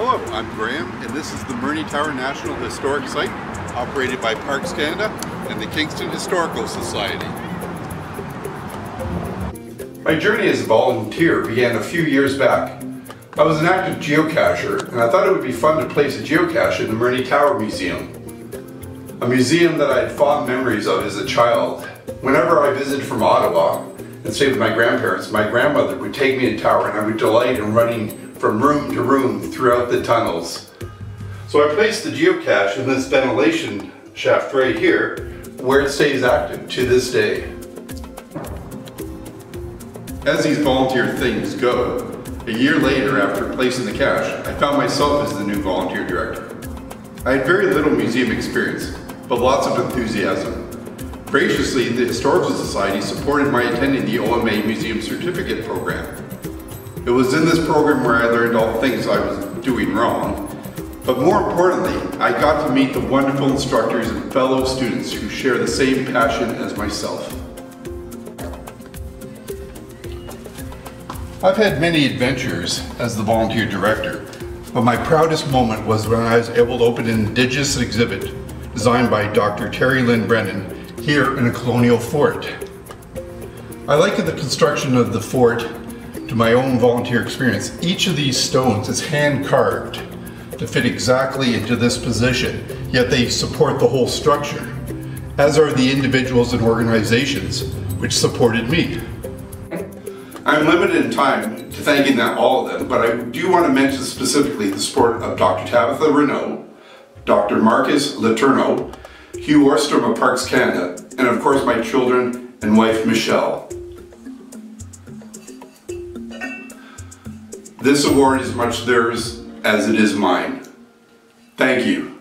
Hello, I'm Graeme, and this is the Murney Tower National Historic Site, operated by Parks Canada and the Kingston Historical Society. My journey as a volunteer began a few years back. I was an active geocacher, and I thought it would be fun to place a geocache in the Murney Tower Museum. A museum that I had fond memories of as a child. Whenever I visited from Ottawa and stayed with my grandparents, my grandmother would take me to Tower and I would delight in running from room to room throughout the tunnels. So I placed the geocache in this ventilation shaft right here where it stays active to this day. As these volunteer things go, a year later after placing the cache, I found myself as the new volunteer director. I had very little museum experience, but lots of enthusiasm. Graciously, the Historical Society supported my attending the OMA Museum Certificate Program. It was in this program where I learned all the things I was doing wrong, but more importantly, I got to meet the wonderful instructors and fellow students who share the same passion as myself. I've had many adventures as the volunteer director, but my proudest moment was when I was able to open an Indigenous exhibit designed by Dr. Terri-Lynn Brennan here in a colonial fort. I liken the construction of the fort to my own volunteer experience, each of these stones is hand carved to fit exactly into this position, yet they support the whole structure, as are the individuals and organizations which supported me. I'm limited in time to thanking not all of them, but I do want to mention specifically the support of Dr. Tabitha Renault, Dr. Marcus Letourneau, Hugh Orstrom of Parks Canada, and of course my children and wife Michelle. This award is much theirs as it is mine. Thank you.